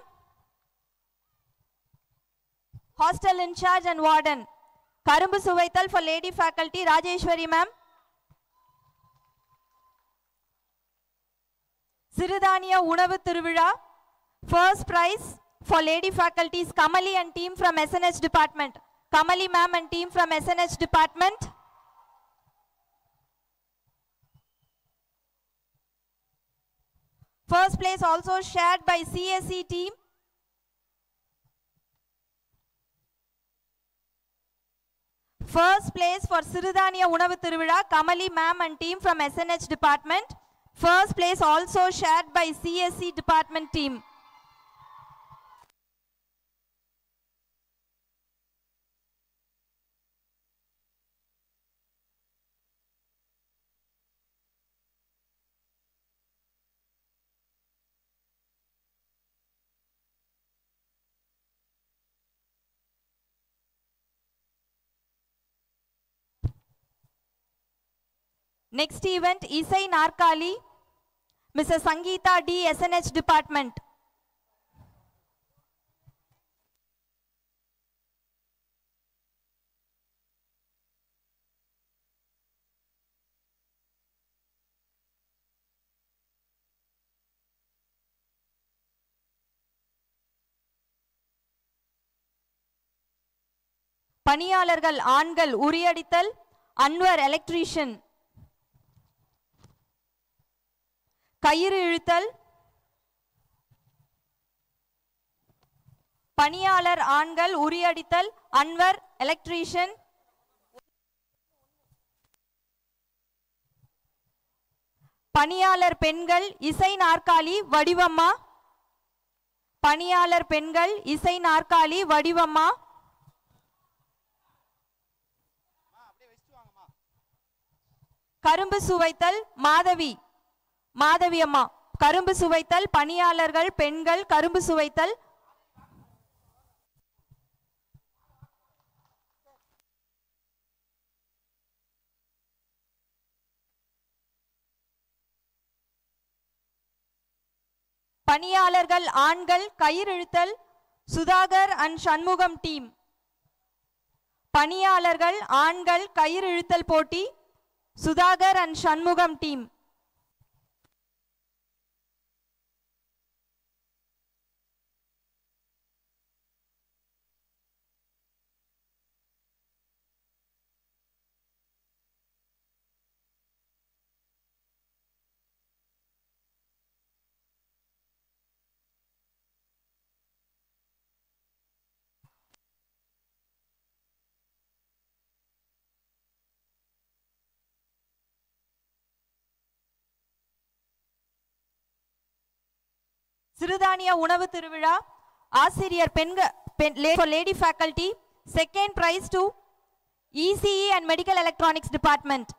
hostel incharge and warden கரும்பு சுவைத்தல் for lady faculty Rajeswari ma'am சிறுதானிய உணவு திருவிழா first prize for lady faculties Kamali and team from SNH department. Kamali ma'am and team from SNH department. First place also shared by CSE team. First place for Sirudaniya Unavu Tiruvila, Kamali ma'am and team from SNH department. First place also shared by CSE department team. Next event இசை நாற்காலி mrs Sangeetha D SNH department பணியாளர்கள் ஆண்கள் உரியடித்தல் அன்வர் எலக்ட்ரீஷியன் கயிறு இழுத்தல். பணியாளர் ஆண்கள் உரியடித்தல் அன்வர் எலக்ட்ரீஷியன் பணியாளர் பெண்கள் இசை நாற்காலி வடிவம்மா. பணியாளர் பெண்கள் இசை நாற்காலி வடிவம்மா. கரும்பு சுவைத்தல் மாதவி. மாதவி அம்மா கரும்பு சுவைத்தல் பணியாளர்கள் பெண்கள் கரும்பு சுவைத்தல். பணியாளர்கள் ஆண்கள் கயிறிழுத்தல் சுதாகர் அண்ட் சண்முகம் டீம். பணியாளர்கள் ஆண்கள் கயிறிழுத்தல் போட்டி சுதாகர் அண்ட் சண்முகம் டீம். சிறுதானிய உணவு திருவிழா. ஆசிரியர் பெண்கள் lady faculty second prize to ECE and medical electronics department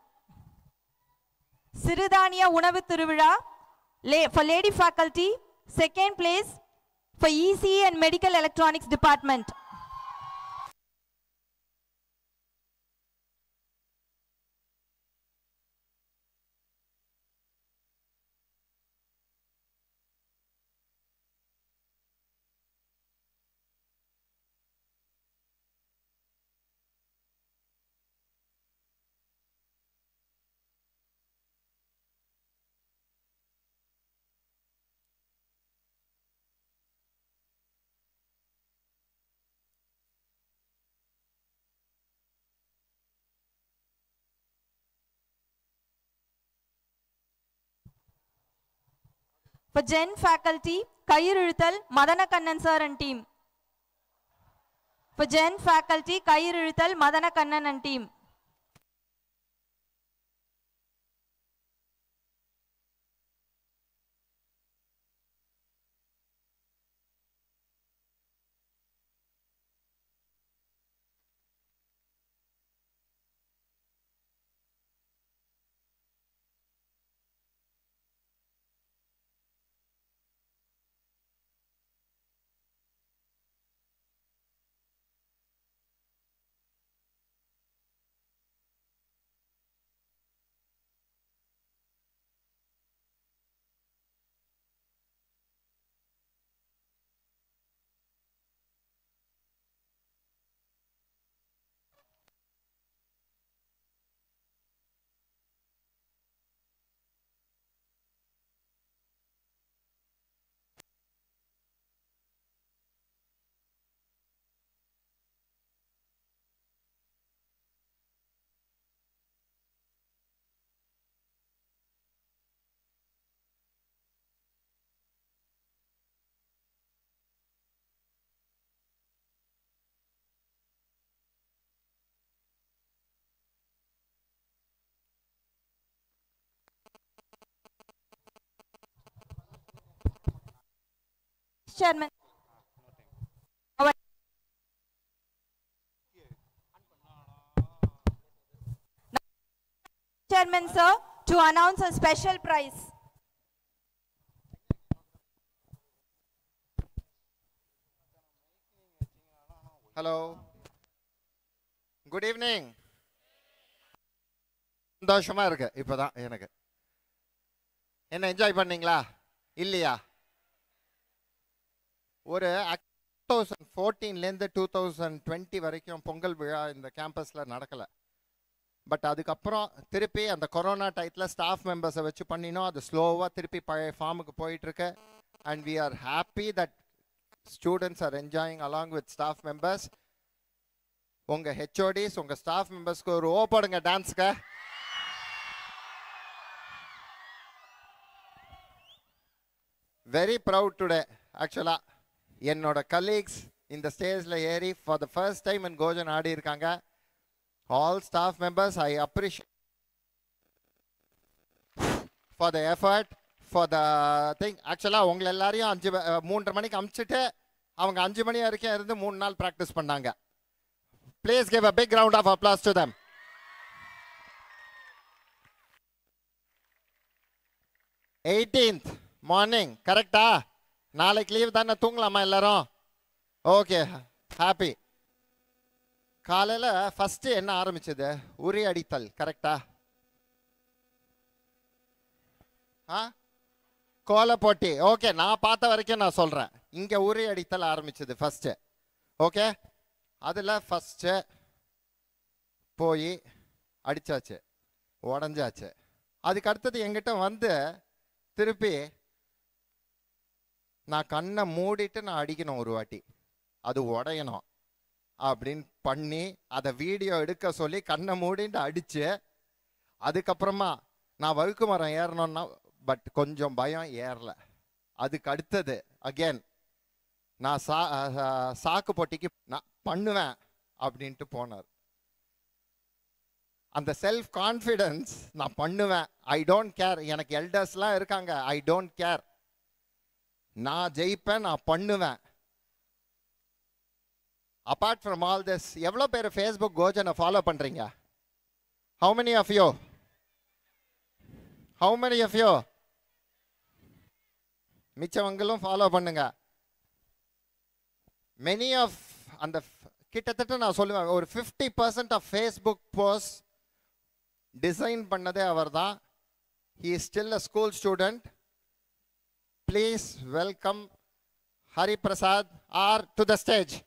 சிறுதானிய உணவு திருவிழா. லே for lady faculty second place for ECE and medical electronics department இப்போ ஜென் faculty, கயிறு இழுத்தல் மதனக்கண்ணன் சார் அண்ட் டீம் இப்போ gen faculty, கயிறுழுத்தல் Madanakannan and team Chairman. Chairman, sir, to announce a special prize. Hello. Good evening சந்தோஷமா இருக்கு இப்போதான் எனக்கு என்ன என்ஜாய் பண்ணீங்களா இல்லையா ஒரு டூ தௌசண்ட் ஃபோர்டீன்லேருந்து டூ தௌசண்ட் டுவெண்ட்டி வரைக்கும் பொங்கல் விழா இந்த கேம்பஸில் நடக்கலை. பட் அதுக்கப்புறம் திருப்பி அந்த கொரோனா டயத்தில் ஸ்டாஃப் மெம்பர்ஸை வச்சு பண்ணினோம். அது ஸ்லோவாக திருப்பி பழைய ஃபார்முக்கு போயிட்டுருக்கு. And we are happy that students are enjoying along with staff members உங்கள் ஹெச்ஓடிஸ் உங்கள் ஸ்டாஃப் மெம்பர்ஸ்க்கு ஒரு ஓ போடுங்க டான்ஸ்க்கு வெரி ப்ரவுட் டுடே ஆக்சுவலாக என்னோட கலீக்ஸ் இந்த ஸ்டேஜில் ஏறி ஃபார் த ஃபர்ஸ்ட் டைம் என் கோஜன் ஆடி இருக்காங்க. All staff members I appreciate for the effort for the thing ஆக்சுவலாக உங்களை எல்லாரையும் அஞ்சு மூன்றரை மணிக்கு அமுச்சிட்டு அவங்க அஞ்சு மணி வரைக்கும் இருந்து மூணு நாள் ப்ராக்டிஸ் பண்ணாங்க. Please give a big round of applause to them eighteenth morning கரெக்டா நாளைக்கு லீவ் தானே தூங்கலாமா எல்லாரும்? ஓகே ஹாப்பி காலையில் ஃபஸ்ட்டு என்ன ஆரம்பிச்சது? உரி அடித்தல் கரெக்டா ஆ? கோல போட்டி. ஓகே நான் பார்த்த வரைக்கும் நான் சொல்கிறேன் இங்கே உரி அடித்தல் ஆரம்பிச்சது ஃபஸ்ட்டு ஓகே அதில் ஃபஸ்ட்டு போய் அடிச்சாச்சு. உடஞ்சாச்சு. அதுக்கு அடுத்தது என்கிட்ட வந்து திருப்பி நான் கண்ணை மூடிட்டு நான் அடிக்கணும் ஒரு வாட்டி. அது உடையணும். அப்படின்னு பண்ணி அதை வீடியோ எடுக்க சொல்லி கண்ணை மூடிட்டு அடிச்சு அதுக்கப்புறமா நான் வழுக்கு மரம் ஏறணும்னா பட் கொஞ்சம் பயம் ஏறல. அதுக்கு அடுத்தது அகேன் நான் சா சாக்கு போட்டிக்கு நான் பண்ணுவேன் அப்படின்ட்டு போனார். அந்த செல்ஃப் கான்ஃபிடென்ஸ் நான் பண்ணுவேன். ஐ டோன்ட் கேர் எனக்கு எல்டர்ஸ்லாம் இருக்காங்க. ஐ டோன்ட் கேர் நான் ஜெயிப்பேன் நான் பண்ணுவேன். அப்பார்ட் ஃப்ரம் ஆல் திஸ் எவ்வளோ பேர் ஃபேஸ்புக் கோஜனை ஃபாலோ பண்ணுறீங்க how many of you how many of you மிச்சவங்களும் follow பண்ணுங்க. மெனி ஆஃப் அந்த கிட்டத்தட்ட நான் சொல்லுவேன் ஒரு fifty percent of Facebook post design பண்ணதே அவர் தான் he still a school student please welcome Hari Prasad R to the stage.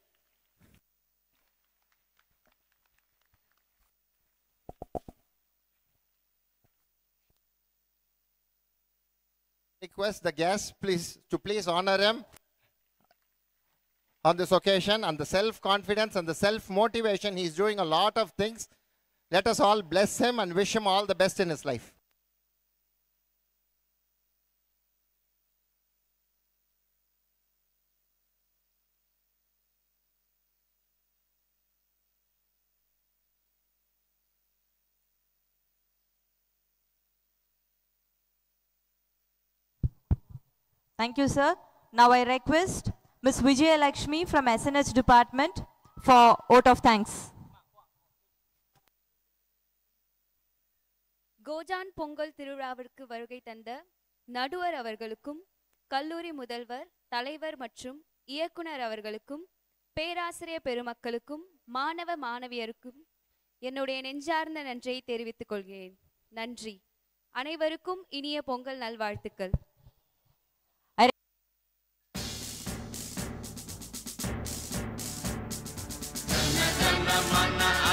Request the guests please to please honor him on this occasion and the self-confidence and the self-motivation. He's doing a lot of things. Let us all bless him and wish him all the best in his life. Thank you, sir. Now I request Ms. Vijaya Lakshmi from SNH department for vote of thanks. Kojan Pongal திருவிழாவிற்கு வருகை தந்த நடுவர் அவர்களுக்கும் கல்லூரி முதல்வர் தலைவர் மற்றும் இயக்குனர் அவர்களுக்கும் பேராசிரியர் பெருமக்களுக்கும் மாணவ மாணவியருக்கும் என்னுடைய நெஞ்சார்ந்த நன்றியை தெரிவித்துக் கொள்கிறேன் நன்றி அனைவருக்கும் இனிய பொங்கல் நல்வாழ்த்துக்கள் mana